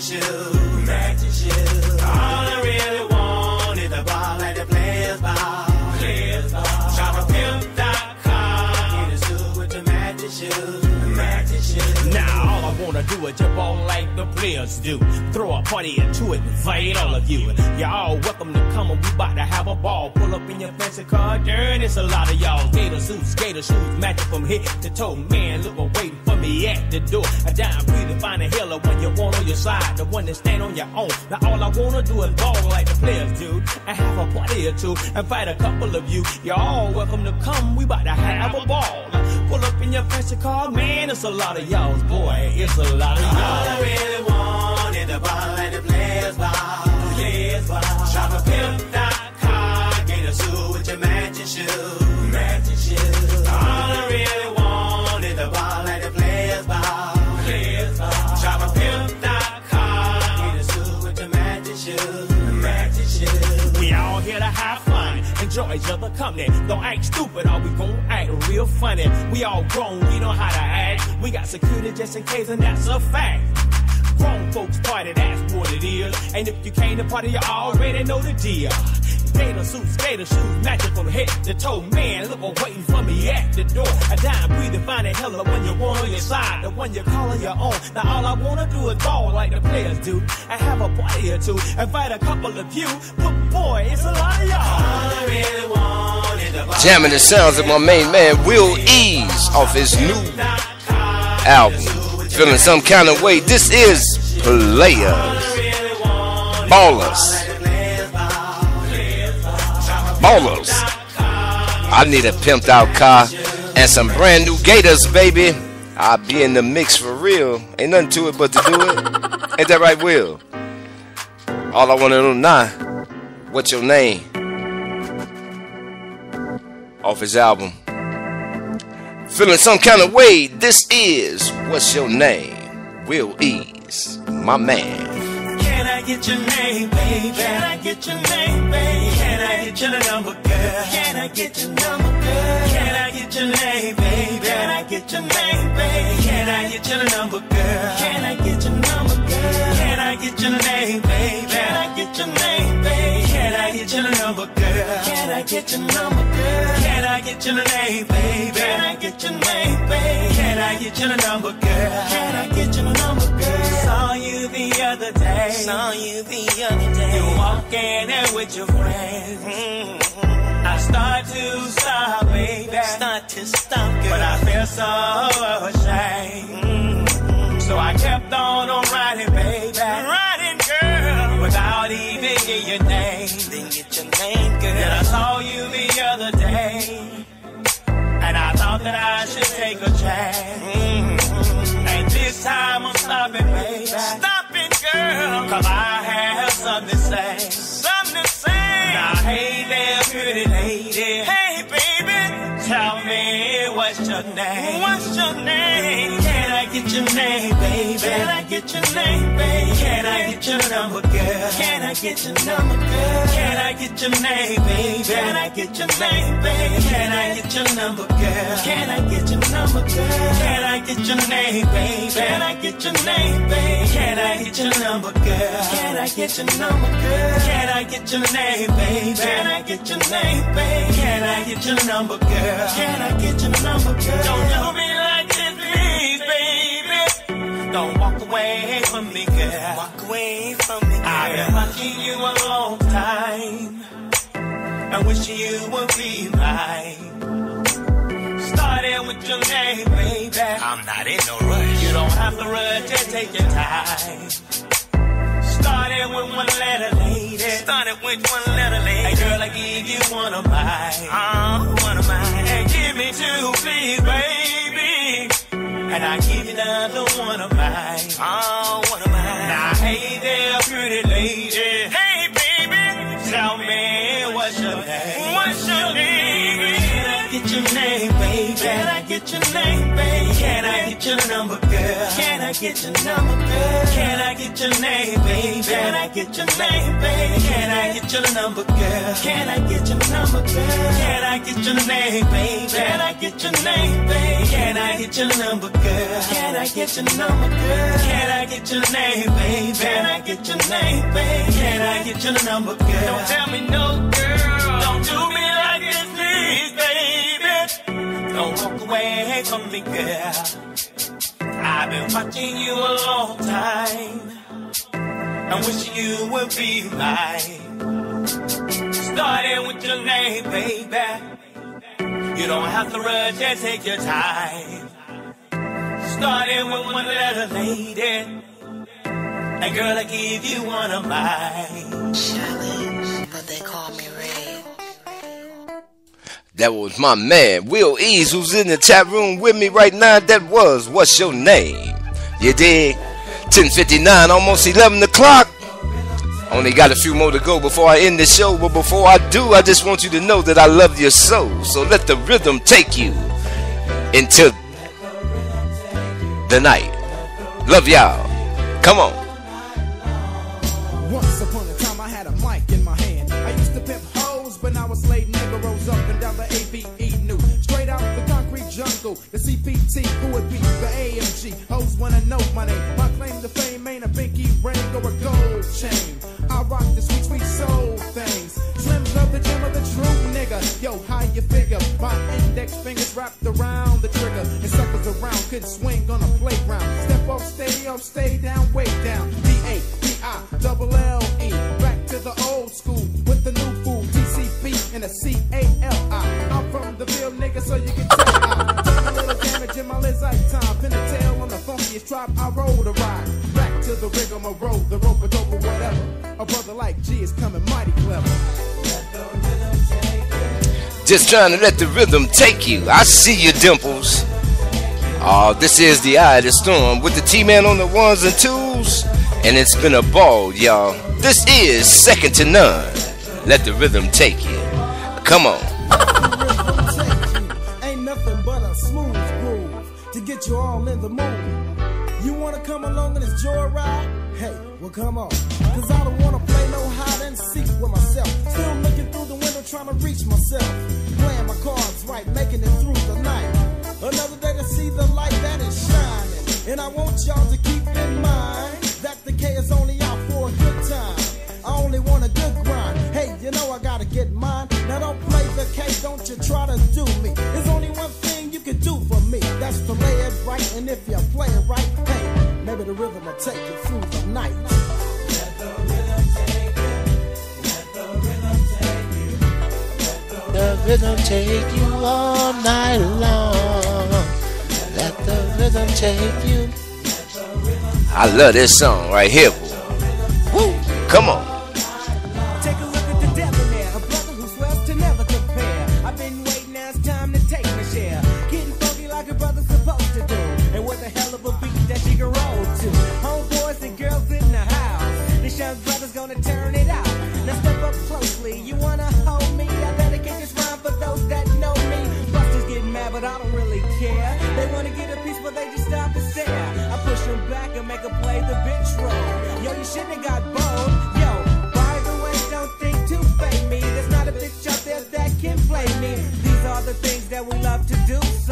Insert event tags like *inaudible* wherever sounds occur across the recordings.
matching shoes, matching shoes. All I really ball like the players ball, ball. With the shoes. Now all I wanna do is jump on like the players do. Throw a party into it, invite all of you. Y'all welcome to come and we bout to have a ball. Pull up in your fancy car, darn, it's a lot of y'all. Gator suits, gator shoes, matching from head to toe. Man, look what waiting for me at the door. A dime breathe find a hella when you want on your side, the one that stand on your own. Now all I wanna do is ball like the players do. And have a party or two, invite a couple of you. You're all welcome to come, we bout to have a ball. Pull up in your fancy car, man, it's a lot of y'all. Boy, it's a lot of y'all. All I really want is a ball like the players ball, players ball. ShopAPimp.com, get a suit with your matching shoes, matching shoes. All I really enjoy each other company. Don't act stupid, or we gon' act real funny. We all grown, we know how to act. We got security just in case, and that's a fact. Grown folks party, that's what it is. And if you came to party, you already know the deal. Gator suits, skater shoes, matching from head to toe. Man, look what waiting for me at the door. A dime breathing, finding hella when you want on your side, the one you call on your own. Now all I wanna do is ball like the players do, and have a party or two. Invite a couple of you, but boy, it's a lot of y'all. All I really want is a Jamming the sounds of my main man Will Ease off his new album. Feeling some kind of way. This is Players. Ballers. Ballers. I need a pimped out car and some brand new Gators, baby. I'll be in the mix for real. Ain't nothing to it but to do it. *laughs* Ain't that right, Will? All I want to know now, what's your name? Off his album. Feeling some kind of way. This is What's Your Name? Will Ease, my man. Get your name, baby? Can I get your name, baby? Can I get your number, girl? Can I get your number, girl? Can I get your name, baby? Can I get your name, baby? Can I get your number, girl? Can I get your number, girl? Can I get your name, baby? Can I get your name, baby? Can I get your number, girl? Can I get your number, girl? Can I get your name, baby? Can I get your name, baby? Can I get your number, girl? Can I get your number, girl? Saw you the other day. Saw you the other day. You walking there with your friends. Mm-hmm. I start to stop, baby. Start to stop, girl. But I feel so ashamed. Mm-hmm. So I kept on on riding, baby. Riding, girl. Without even getting your name. Didn't get your name, girl. Then I saw you the other day. And I thought that I should take a chance. Mm-hmm. And this time I'm stopping, baby. Stopping, girl. Cause I have something to say. Something to say. Now, hey there, pretty lady. Hey, baby. Tell me what's your name? What's your name? Can I get your name, baby? Can I get your name, baby? Can I get your number, girl? Can I get your number, girl? Can I get your name, baby? Can I get your name, baby? Can I get your number, girl? Can I get your number, girl? Can I get your name, baby? Can I get your name, baby? Can I get your number, girl? Can I get your number, girl? Can I get your name, baby? Can I get your name, baby? Can I get your number, girl? Can I get your number, girl? Don't do Don't walk away from me, girl. Walk away from me, girl. I've been watching you a long time. I wish you would be mine. Starting with your name, baby. I'm not in no rush. You don't have to rush, just take your time. Started with one letter, lady. Started with one letter, lady. Hey, girl, I give you one of mine. Oh, one of mine. And give me two, please, baby. And I give you another one of mine. Oh, one of mine. Now, hey there, pretty lady. Hey, baby. Tell me what's your name? What's your name? Can I get your name, baby? Can I get your name, baby? Can I get your number, I get your number, girl? Can I get your name, baby? Can I get your name, baby? Can I get your number, girl? Can I get your number, girl? Can I get your name, baby? Can I get your name, baby? Can I get your number, girl? Can I get your number, girl? Can I get your name, baby? Can I get your name, baby? Can I get your number, girl? Don't tell me no, girl. Don't do me like this, please, baby. Don't walk away from me, girl. I've been watching you a long time. I wish you would be mine. Starting with your name, baby. You don't have to rush and take your time. Starting with one letter, lady. And girl, I give you one of mine. Charlie, That was my man, Will Ease, who's in the chat room with me right now. That was What's Your Name? You dig? 1059, almost 11 o'clock. Only got a few more to go before I end the show, but before I do, I just want you to know that I love your soul. So let the rhythm take you into the night. Love y'all. Come on. But now I up and down the ABE new. Straight out the concrete jungle, the CPT, who would be the AMG. Hoes wanna know my name. My claim to fame ain't a pinky ring or a gold chain. I rock the sweet, sweet soul things. Slims love the gem of the true nigga. Yo, how you figure? My index fingers wrapped around the trigger. And suckers around couldn't swing on a playground. Step up, stay up, stay down, way down. And a C-A-L-I. I'm from the field, nigga, so you can tell I took a little damage in my Lizite time. Pin a tail on the funkiest drop, I roll to ride. Back to the rig rigmarole, the rope a dope or whatever. A brother like G is coming mighty clever. Just trying to let the rhythm take you. I see your dimples. Oh, this is the eye of the storm with the T-Man on the ones and twos. And it's been a ball, y'all. This is second to none. Let the rhythm take you. Come on. *laughs* Ain't nothing but a smooth groove to get you all in the mood. You wanna come along on this joyride? Hey, well come on. Cause I don't wanna play no hide and seek with myself. Still looking through the window trying to reach myself. Playing my cards right, making it through the night. Another day to see the light that is shining. And I want y'all to keep in mind you try to do me. There's only one thing you can do for me. That's to lay it right, and if you play it right, hey, maybe the rhythm will take you through the night. The rhythm take you all night long. Let the rhythm take you. I love this song right here. Woo! Come on. They just stop and stare. I push them back and make a play the bitch roll. Yo, you shouldn't have got bold. Yo, by the way, don't think to fake me. There's not a bitch out there that can play me. These are the things that we love to do, so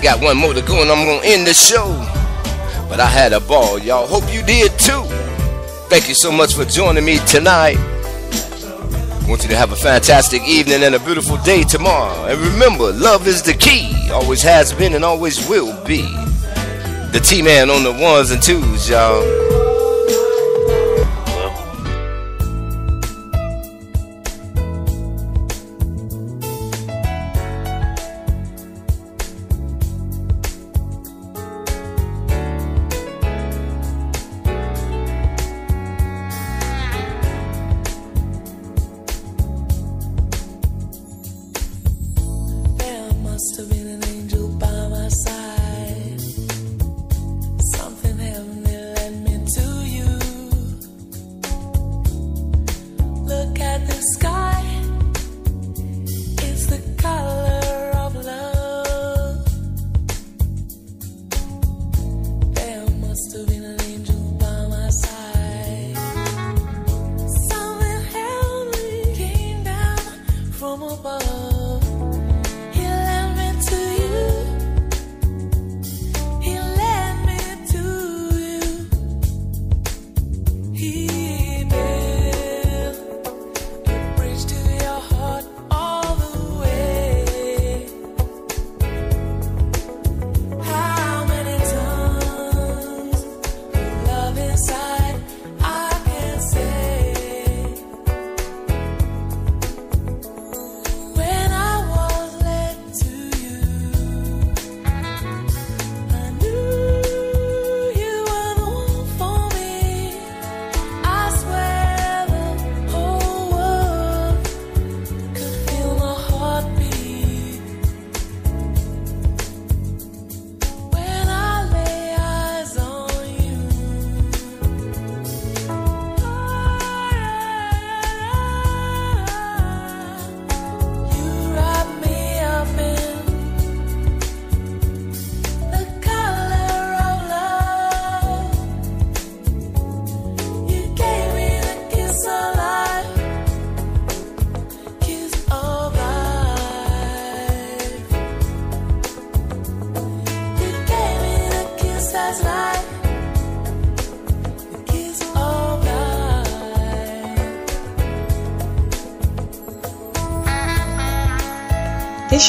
I got one more to go and I'm gonna end the show. But I had a ball, y'all. Hope you did too. Thank you so much for joining me tonight. Want you to have a fantastic evening and a beautiful day tomorrow. And remember, love is the key. Always has been and always will be. The T-Man on the ones and twos, y'all.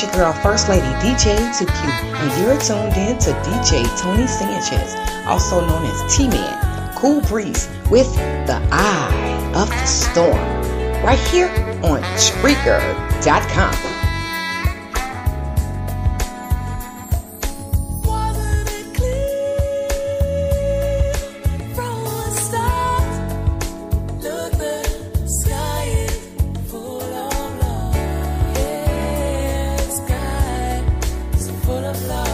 Your girl, First Lady DJ 2Q, and you're tuned in to DJ Tony Sanchez, also known as T Man, Cool Breeze, with the Eye of the Storm, right here on Spreaker.com. love.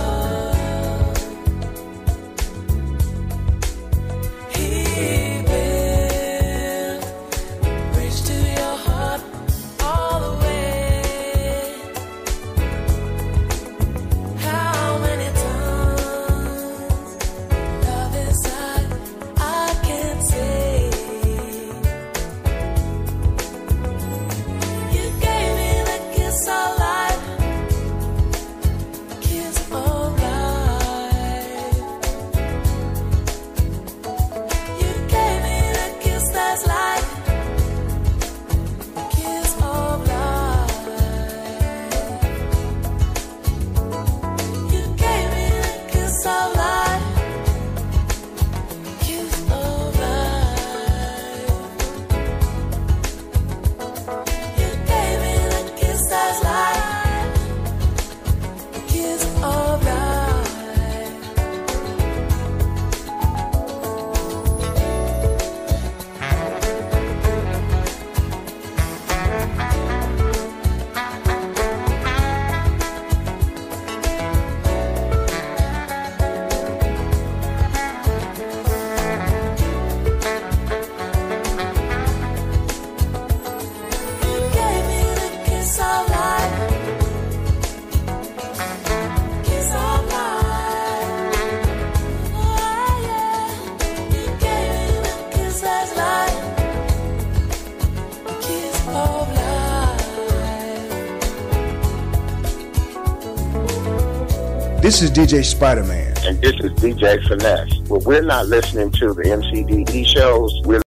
This is DJ Spider Man. And this is DJ Finesse. Well, we're not listening to the MCDD shows. We're